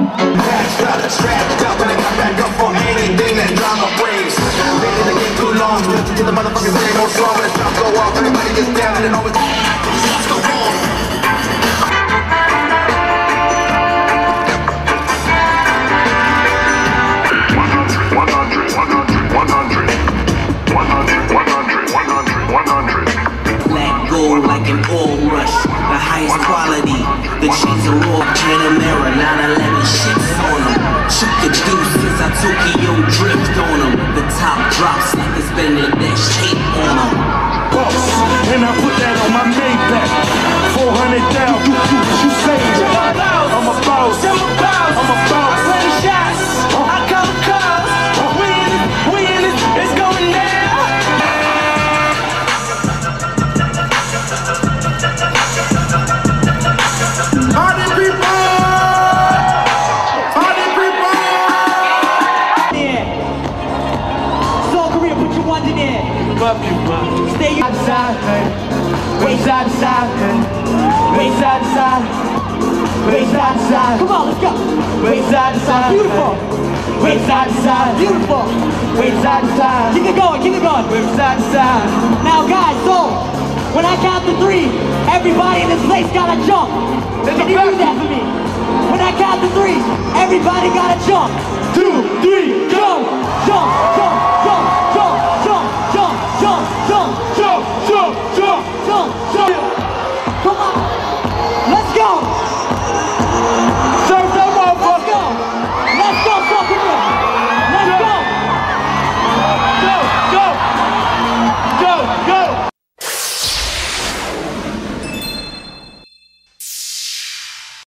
Crashed out, trapped out, when I got back up for too long, to the motherfuckers, slow. Go off, everybody gets down and like an rush, the highest quality. The chains are all China mirror, like it's Bangladesh tape on them. boss, and I put that on my Maybach. 400 Stay Come on, let's go. Beautiful. Beautiful. Keep it going, keep it going. Now, guys, so when I count to three, everybody in this place gotta jump. Can you do that for me? When I count to three, everybody gotta jump. Two, three, go! Jump,